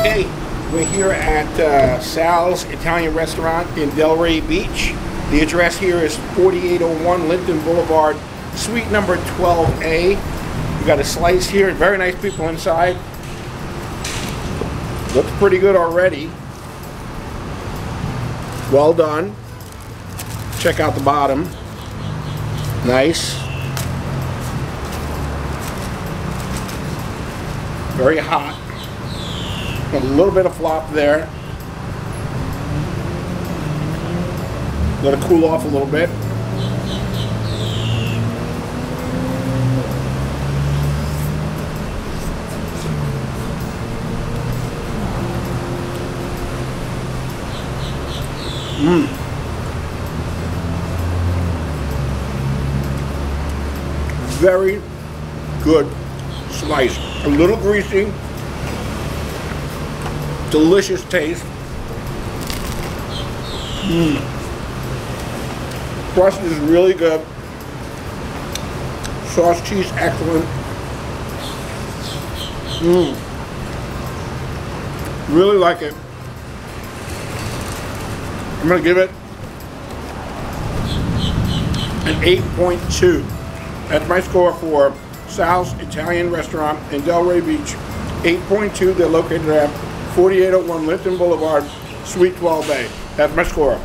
Okay, we're here at uh, Sal's Italian Restaurant in Delray Beach. The address here is 4801 Linton Boulevard, suite number 12A. We got a slice here, very nice people inside. Looks pretty good already. Well done. Check out the bottom. Nice. Very hot. A little bit of flop there. Let it cool off a little bit. Mmm. Very good slice. A little greasy. Delicious taste. Mmm. Crust is really good. Sauce cheese excellent. Mmm. Really like it. I'm gonna give it an 8.2. That's my score for Sal's Italian Restaurant in Delray Beach. 8.2. They're located at 4801 Linton Boulevard, Suite 12A. That's my score.